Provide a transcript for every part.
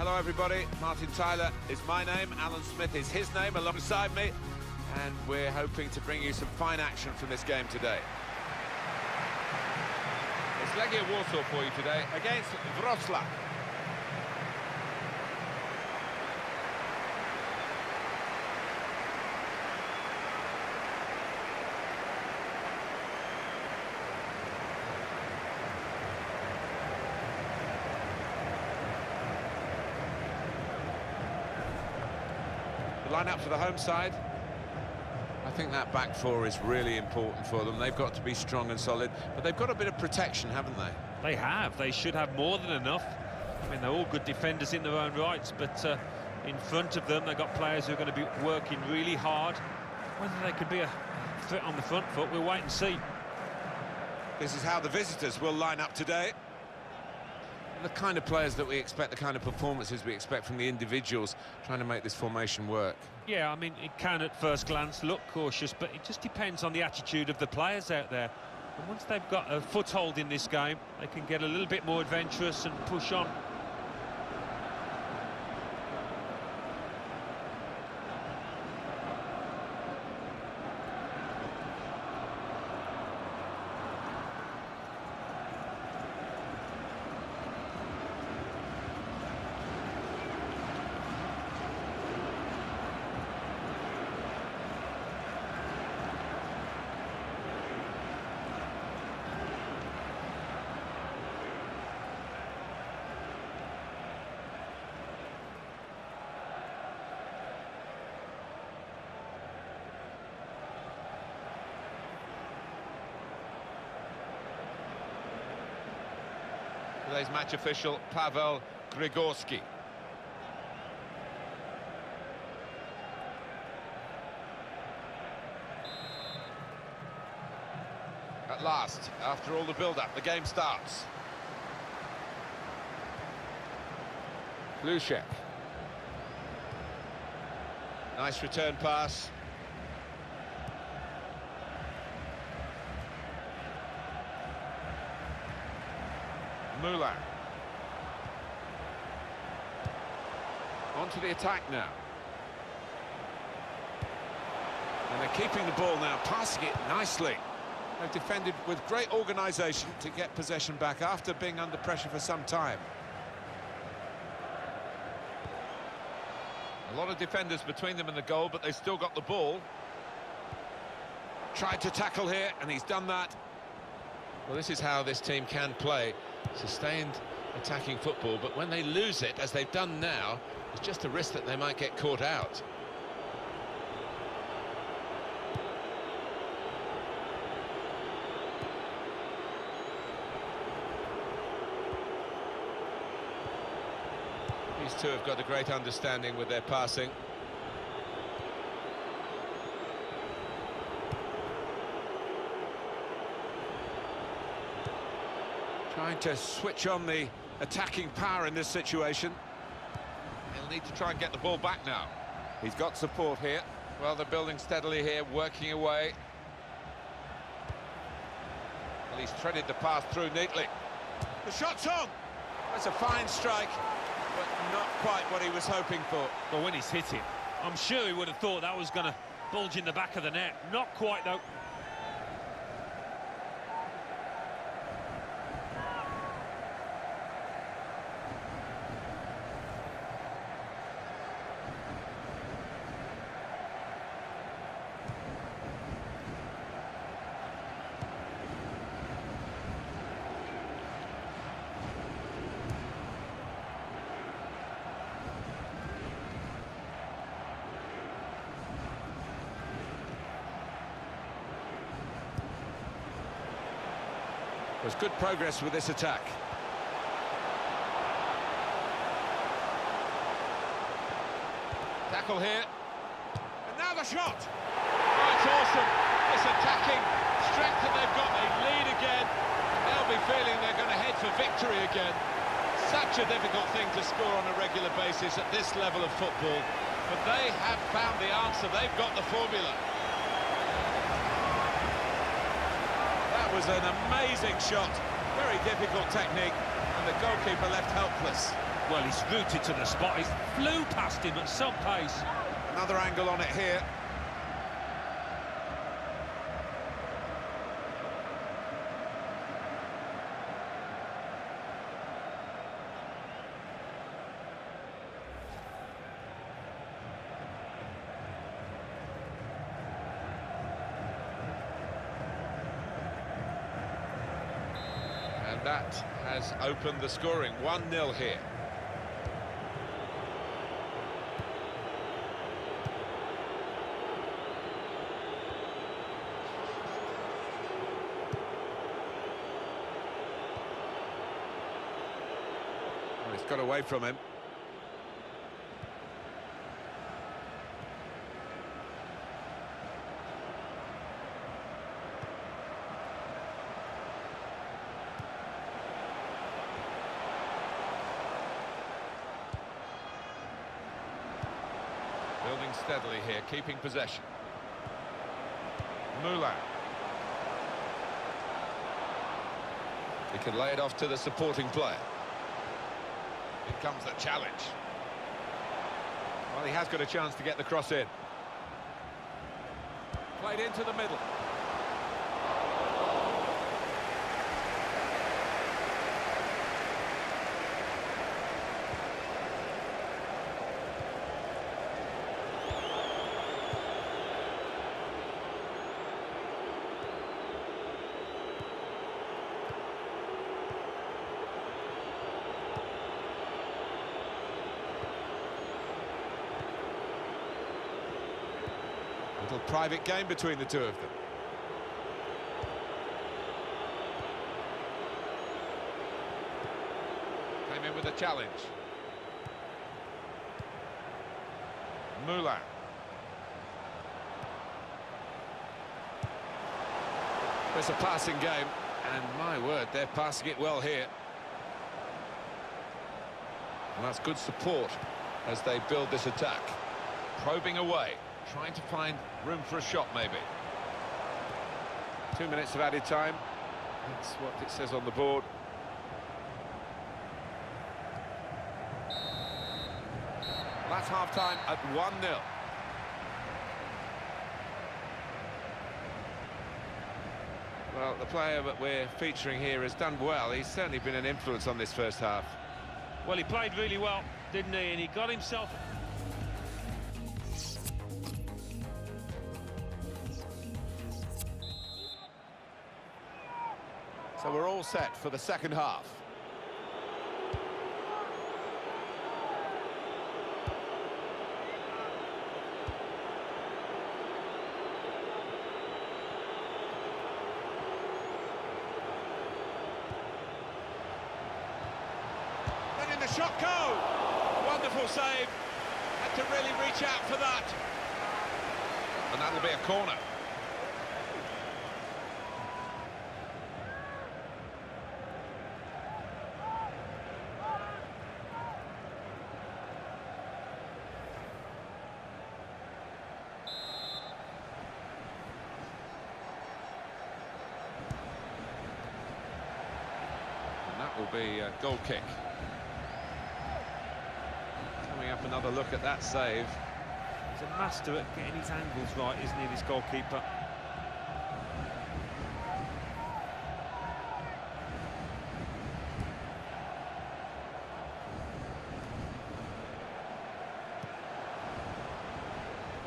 Hello, everybody. Martin Tyler is my name. Alan Smith is his name alongside me. And we're hoping to bring you some fine action from this game today. It's Legia Warsaw for you today against Wrocław. The line-up for the home side. I think that back four is really important for them. They've got to be strong and solid, but they've got a bit of protection, haven't they? They have. They should have more than enough. I mean, they're all good defenders in their own rights, but uh, in front of them, they've got players who are going to be working really hard. Whether they could be a threat on the front foot, we'll wait and see. This is how the visitors will line up today. The kind of players that we expect, the kind of performances we expect from the individuals trying to make this formation work. Yeah, I mean, it can at first glance look cautious, but it just depends on the attitude of the players out there. And once they've got a foothold in this game, they can get a little bit more adventurous and push on. Today's match official, Pavel Grigorski. At last, after all the build-up, the game starts. Lushek. Nice return pass. On to the attack now. And they're keeping the ball now, passing it nicely. They've defended with great organisation to get possession back after being under pressure for some time. A lot of defenders between them and the goal, but they've still got the ball. Tried to tackle here, and he's done that. Well, this is how this team can play. Sustained attacking football, but when they lose it, as they've done now, it's just a risk that they might get caught out. These two have got a great understanding with their passing. Trying to switch on the attacking power in this situation. He'll need to try and get the ball back now. He's got support here. Well, they're building steadily here, working away. Well, he's threaded the pass through neatly. The shot's on! That's a fine strike, but not quite what he was hoping for. But when he's hit it, I'm sure he would have thought that was going to bulge in the back of the net. Not quite, though. There's good progress with this attack. Tackle here. And now the shot! Oh, it's awesome. This attacking strength that they've got. They lead again. They'll be feeling they're going to head for victory again. Such a difficult thing to score on a regular basis at this level of football. But they have found the answer. They've got the formula. That was an amazing shot. Very difficult technique. And the the goalkeeper left helpless. Well, he's rooted to the spot. He flew past him at some pace. Another angle on it here. And that has opened the scoring. 1-0 here. Well, He's got away from him. Building steadily here, keeping possession. Moulin. He can lay it off to the supporting player. Here comes the challenge. Well, he has got a chance to get the cross in. Played into the middle. Little private game between the two of them. Came in with a challenge. Moulin. It's a passing game, and my word, they're passing it well here. And that's good support as they build this attack. Probing away, trying to find room for a shot, maybe. Two minutes of added time. That's what it says on the board. That's half-time at 1-0. Well, the player that we're featuring here has done well. He's certainly been an influence on this first half. Well, he played really well, didn't he? And he got himself... So we're all set for the second half. Letting the shot go! Wonderful save. Had to really reach out for that. And that'll be a corner. Be a goal kick. Coming up, another look at that save. He's a master at getting his angles right, isn't he, this goalkeeper?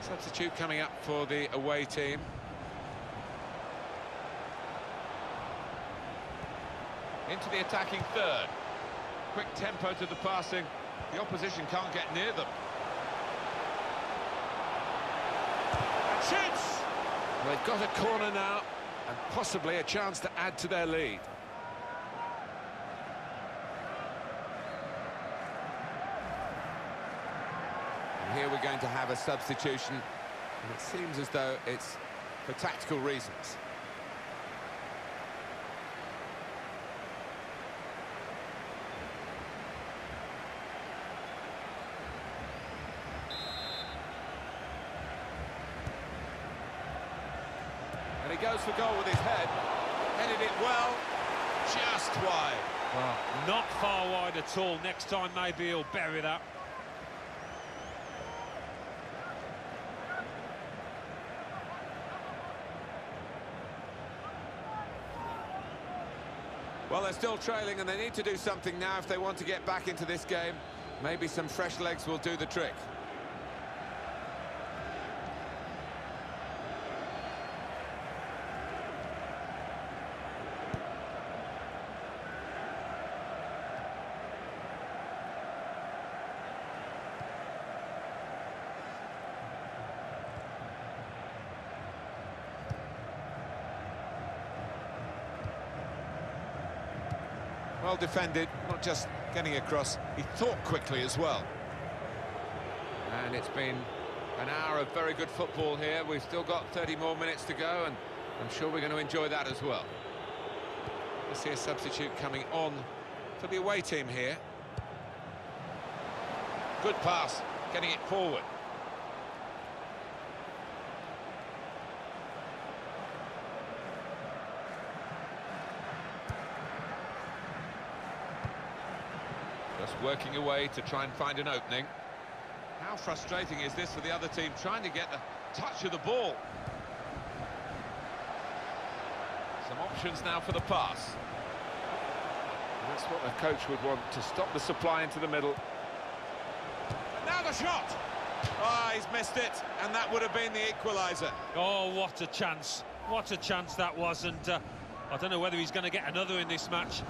Substitute coming up for the away team. Into the attacking third. Quick tempo to the passing. The opposition can't get near them. Shoots! Well, they've got a corner now and possibly a chance to add to their lead. And here we're going to have a substitution. And it seems as though it's for tactical reasons. Goes for goal with his head. Headed it well, just wide. Well, not far wide at all. Next time, maybe he'll bury that. Well, they're still trailing and they need to do something now if they want to get back into this game. Maybe some fresh legs will do the trick. Well defended, not just getting across, he thought quickly as well. And it's been an hour of very good football here. We've still got 30 more minutes to go, and I'm sure we're going to enjoy that as well. We see a substitute coming on for the away team here. Good pass, getting it forward. Working away to try and find an opening. How frustrating is this for the other team, trying to get the touch of the ball? Some options now for the pass. And that's what the coach would want, to stop the supply into the middle. And now the shot! Ah, oh, he's missed it, and that would have been the equaliser. Oh, what a chance. What a chance that was, and uh, I don't know whether he's going to get another in this match.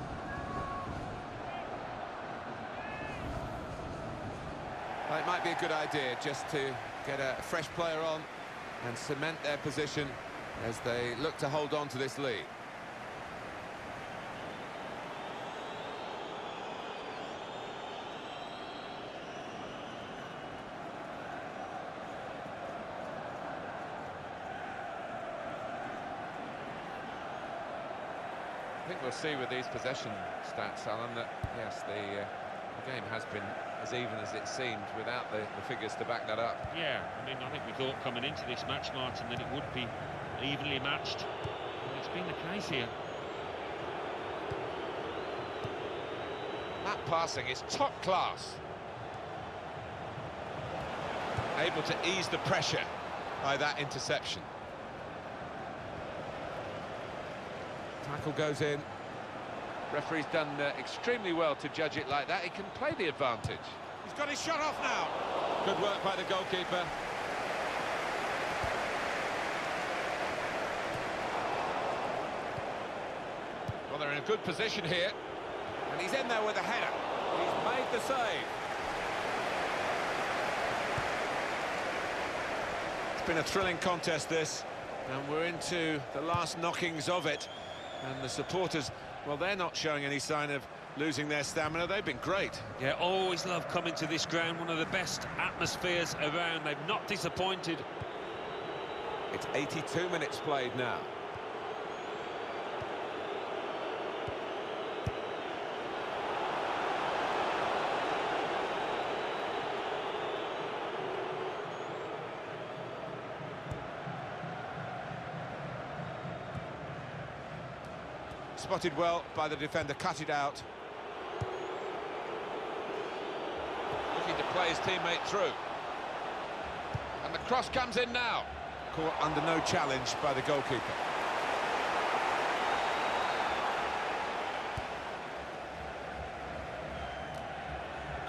Well, it might be a good idea just to get a fresh player on and cement their position as they look to hold on to this lead. I think we'll see with these possession stats, Alan, that, yes, the, uh, the game has been as even as it seemed without the, the, figures to back that up. Yeah, I mean, I think we thought coming into this match, Martin, that it would be evenly matched. And it's been the case here. That passing is top class. Able to ease the pressure by that interception. Tackle goes in. Referee's done uh, extremely well to judge it like that. He can play the advantage. He's got his shot off now. Good work by the goalkeeper. Well, they're in a good position here. And he's in there with a header. He's made the save. It's been a thrilling contest, this. And we're into the last knockings of it. And the supporters, well, they're not showing any sign of losing their stamina. They've been great. Yeah, always love coming to this ground. One of the best atmospheres around. They've not disappointed. It's 82 minutes played now. Spotted well by the defender, cut it out. Looking to play his teammate through. And the cross comes in now. Caught under no challenge by the goalkeeper.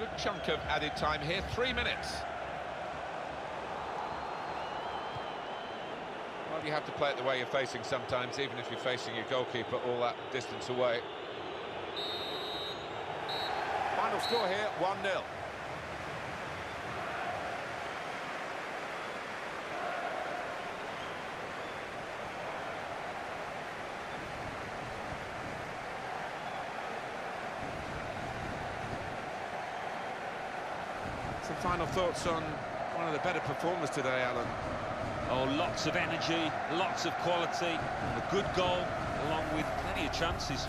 Good chunk of added time here, three minutes. You have to play it the way you're facing sometimes, even if you're facing your goalkeeper all that distance away. Final score here, 1-0. Some final thoughts on one of the better performers today, Alan. Oh, lots of energy, lots of quality, a good goal, along with plenty of chances.